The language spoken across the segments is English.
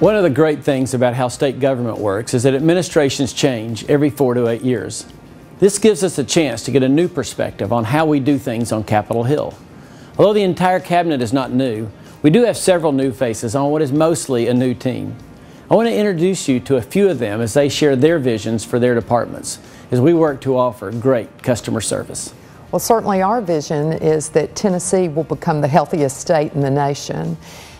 One of the great things about how state government works is that administrations change every four to eight years. This gives us a chance to get a new perspective on how we do things on Capitol Hill. Although the entire cabinet is not new, we do have several new faces on what is mostly a new team. I want to introduce you to a few of them as they share their visions for their departments as we work to offer great customer service. Well, certainly our vision is that Tennessee will become the healthiest state in the nation.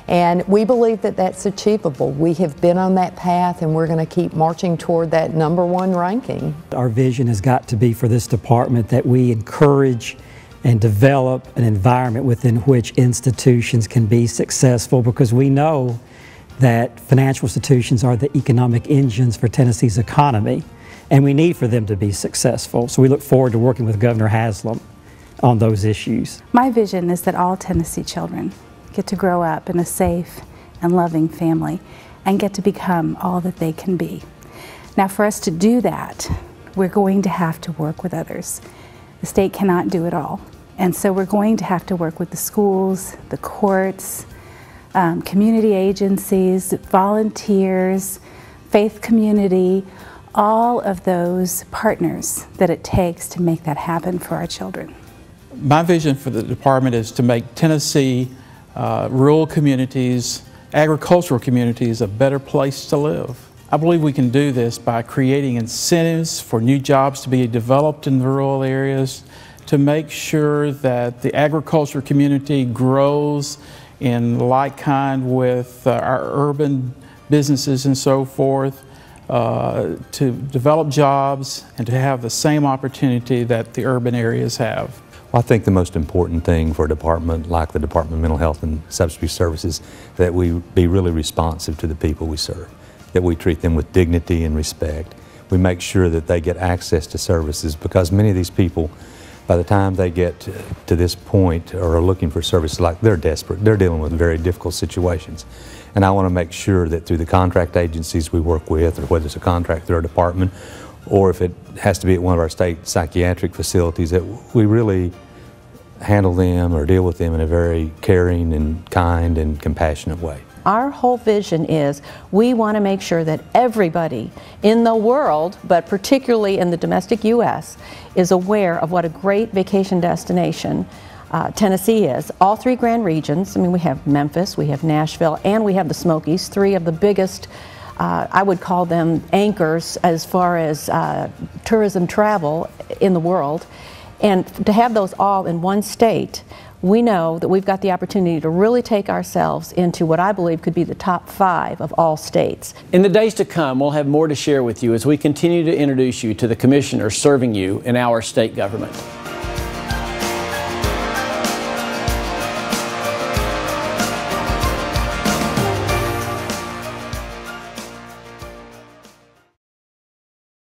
And we believe that that's achievable. We have been on that path and we're going to keep marching toward that number one ranking. Our vision has got to be for this department that we encourage and develop an environment within which institutions can be successful because we know that financial institutions are the economic engines for Tennessee's economy and we need for them to be successful. So we look forward to working with Governor Haslam on those issues. My vision is that all Tennessee children get to grow up in a safe and loving family and get to become all that they can be. Now, for us to do that, we're going to have to work with others. The state cannot do it all. And so we're going to have to work with the schools, the courts, um, community agencies, volunteers, faith community, all of those partners that it takes to make that happen for our children. My vision for the department is to make Tennessee uh, rural communities, agricultural communities a better place to live. I believe we can do this by creating incentives for new jobs to be developed in the rural areas, to make sure that the agriculture community grows in like kind with uh, our urban businesses and so forth, uh, to develop jobs and to have the same opportunity that the urban areas have. Well, I think the most important thing for a department like the Department of Mental Health and Substance Abuse Services that we be really responsive to the people we serve, that we treat them with dignity and respect. We make sure that they get access to services because many of these people, by the time they get to this point or are looking for services, like they're desperate, they're dealing with very difficult situations. And I want to make sure that through the contract agencies we work with, or whether it's a contract through our department, or if it has to be at one of our state psychiatric facilities, that we really handle them or deal with them in a very caring and kind and compassionate way. Our whole vision is we want to make sure that everybody in the world, but particularly in the domestic U.S., is aware of what a great vacation destination uh, Tennessee is. All three grand regions, I mean, we have Memphis, we have Nashville, and we have the Smokies, three of the biggest, uh, I would call them anchors as far as uh, tourism travel in the world. And to have those all in one state, we know that we've got the opportunity to really take ourselves into what I believe could be the top five of all states. In the days to come, we'll have more to share with you as we continue to introduce you to the commissioners serving you in our state government.